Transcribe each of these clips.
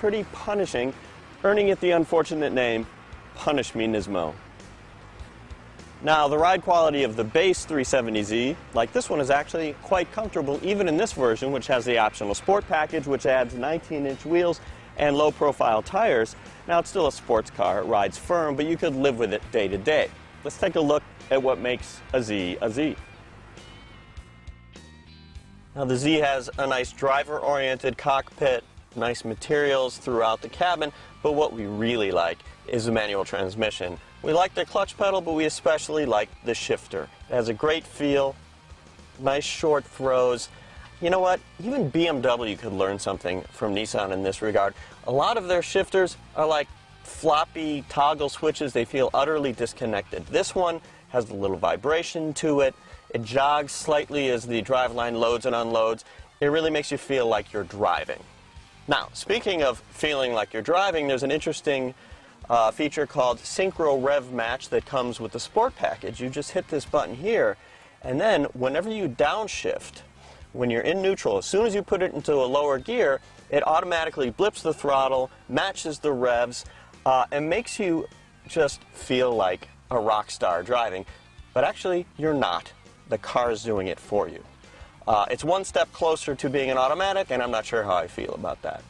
pretty punishing, earning it the unfortunate name Punish Me Nismo. Now, the ride quality of the base 370Z, like this one, is actually quite comfortable, even in this version, which has the optional sport package, which adds 19-inch wheels and low-profile tires. Now, it's still a sports car, it rides firm, but you could live with it day to day. Let's take a look at what makes a Z a Z. Now, the Z has a nice driver-oriented cockpit, nice materials throughout the cabin, but what we really like is the manual transmission. We like the clutch pedal, but we especially like the shifter. It has a great feel, nice short throws. You know what? Even BMW could learn something from Nissan in this regard. A lot of their shifters are like floppy toggle switches. They feel utterly disconnected. This one has a little vibration to it. It jogs slightly as the driveline loads and unloads. It really makes you feel like you're driving. Now, speaking of feeling like you're driving, there's an interesting uh, feature called Synchro Rev Match that comes with the Sport package. You just hit this button here, and then whenever you downshift, when you're in neutral, as soon as you put it into a lower gear, it automatically blips the throttle, matches the revs, uh, and makes you just feel like a rock star driving. But actually, you're not. The car is doing it for you. Uh, it's one step closer to being an automatic, and I'm not sure how I feel about that.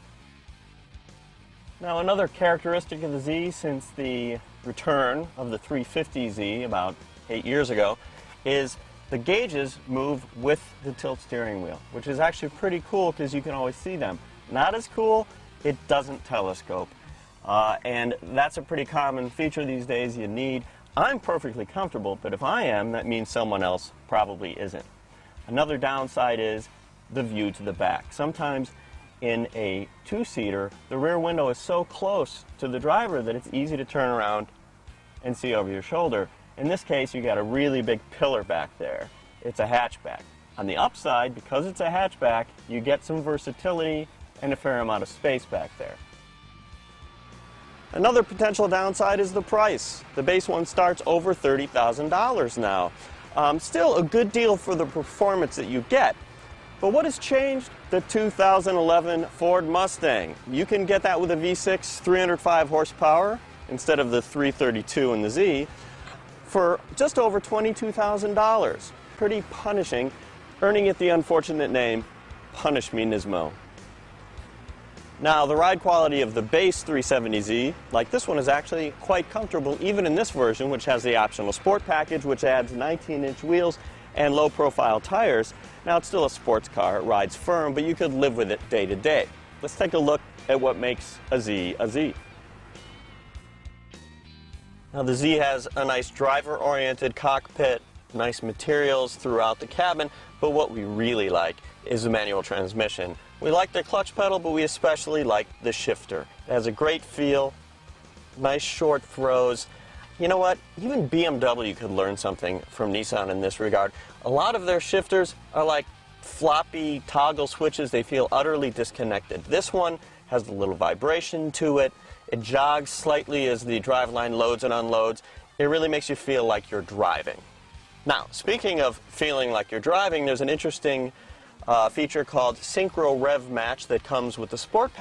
Now, another characteristic of the Z since the return of the 350Z about eight years ago is the gauges move with the tilt steering wheel, which is actually pretty cool because you can always see them. Not as cool, it doesn't telescope. Uh, and that's a pretty common feature these days you need. I'm perfectly comfortable, but if I am, that means someone else probably isn't. Another downside is the view to the back. Sometimes in a two-seater, the rear window is so close to the driver that it's easy to turn around and see over your shoulder. In this case, you got a really big pillar back there. It's a hatchback. On the upside, because it's a hatchback, you get some versatility and a fair amount of space back there. Another potential downside is the price. The base one starts over $30,000 now. Um, still a good deal for the performance that you get. But what has changed? The 2011 Ford Mustang. You can get that with a V6 305 horsepower instead of the 332 in the Z for just over $22,000. Pretty punishing, earning it the unfortunate name Punish Me Nismo. Now, the ride quality of the base 370Z, like this one, is actually quite comfortable, even in this version, which has the optional sport package, which adds 19-inch wheels and low-profile tires. Now, it's still a sports car. It rides firm, but you could live with it day to day. Let's take a look at what makes a Z a Z. Now, the Z has a nice driver-oriented cockpit, nice materials throughout the cabin, but what we really like is the manual transmission. We like the clutch pedal, but we especially like the shifter. It has a great feel, nice short throws. You know what? Even BMW could learn something from Nissan in this regard. A lot of their shifters are like floppy toggle switches. They feel utterly disconnected. This one has a little vibration to it. It jogs slightly as the driveline loads and unloads. It really makes you feel like you're driving. Now, speaking of feeling like you're driving, there's an interesting uh, feature called Synchro Rev Match that comes with the Sport Pack.